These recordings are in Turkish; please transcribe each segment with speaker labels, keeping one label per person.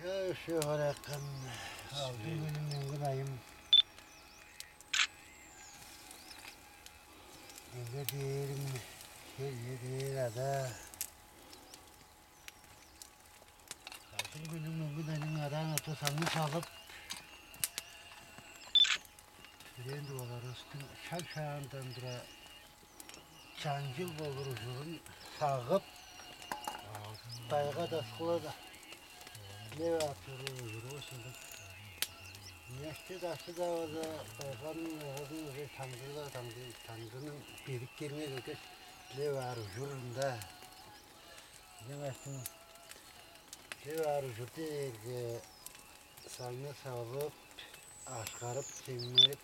Speaker 1: Şu harekan aldı günümün günayım. Burada değilim, şeyde ада. ada. Altın günümün адан adan олар ұстың. Neve atıyoruz, uğraşıyorduk. Yaşlı taşlı da orada Peygamber'in ve Tanrı'la Tanrı, Tanrı'nın biriktirmeye döküş neve arıcılığında. Demezsin, neve arıcılığı değil ki salını sağlıp, aşkarıp, sevinirip,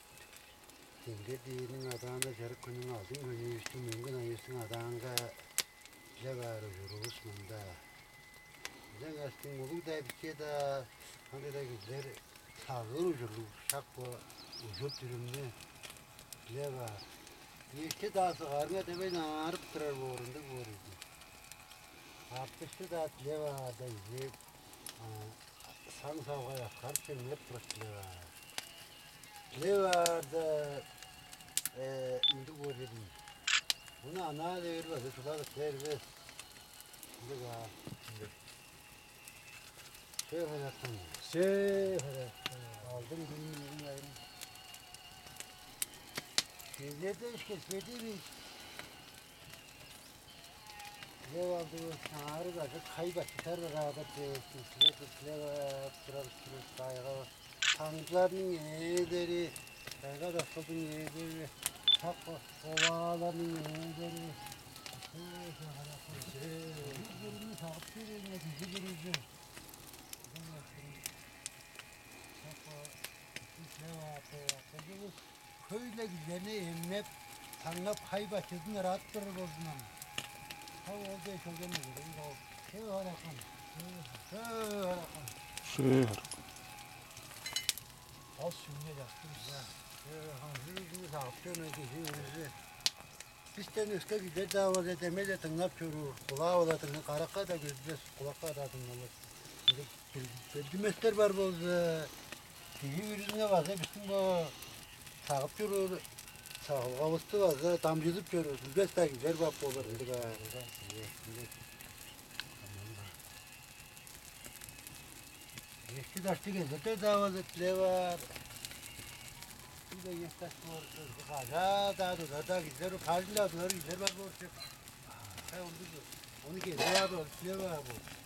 Speaker 1: Şimdi dinin adağında jarık. Ne var yürüyorsun da. Sen aslında bu da bir şey da hani da güzel sağır uculu şak bu ucu dürümlü ne var. İşte daha sığarma demeyin ağrıp durar bu orunda bu orunda. Artıştı da ne var da güzel. San savga yakar çemlep durak ne var. Ne var da eee indi bu dedim. Bunu ana vermez, sular vermez. Şimdi var. Şey hayatım. Şey hayatım. Aldım gününü yayın. Sizler de iş kesmediniz. Ne bu ağrı da kayba çıkar rahat değilsin. Size var. Sıra sıra saygı. Tanrıların yeğleri. Saygı da kılın yeğleri. Hakka kovaların yeğleri. Şey hayatım. Şey. Yüzlerini takip edin. Yüzlerinizi. Köyle gideni emnep tanlap hayba çözün rahat durur bozmam. Ha oldu ya şöyle mi dedim ya. Şey harakan. Şey harakan.
Speaker 2: Şey,
Speaker 1: Al şunu yaptım ya. Şey yüzünü sağıptın öyle yüzünü. Bizden üstte gider davaz edemez de tınlap çürür. Kulağı ola tınlap karaka da gözler kulakka da tınlap. Bilmezler var bozdu. Şeyi yüzüne var ya bütün bu sağıp çürür. Sağ kavustu var ya damcılıp çürür. Bilmez de gider bak olur. Şimdi gari. Eski taşlı gelir de davaz ettiler var. Bir de yek taş var. Kaza da da da gider. Kazıyla da gider bak borçlu. Ha oldu bu. Onu gelir abi. Ne var bu?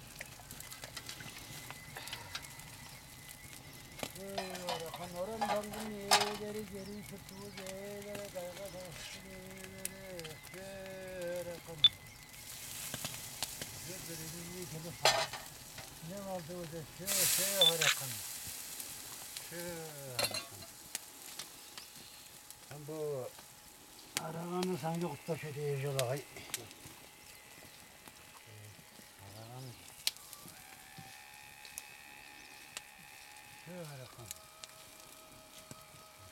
Speaker 1: Kan oran bangın yeleri geri tutu yeleri kayga taştı yeleri şere kan. Yeleri kele Ne vardı o da şe şe harakan. Şe harakan. Ben bu arabanın sanki kutla şöyle yiyeceğiz ay. Arabanın şe harakan.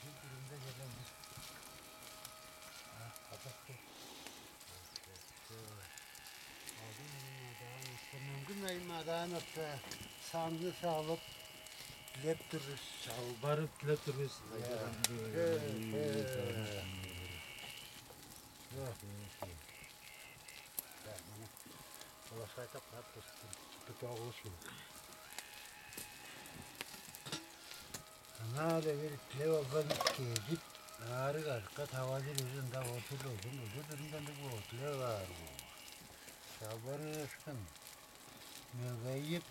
Speaker 1: Bir durumda gelen bir Ha, kapattı. Aldım onun adağını işte mümkün değil adağını atsa sandı sağlıp lep durur.
Speaker 2: barıp pilatırız.
Speaker 1: Ulaşayda patlasın. Tutu 나를 배워건기 나를 알까 다와지를 준다 어디로 어디로 준다고 어디로 가고. 자본을 선 내가 입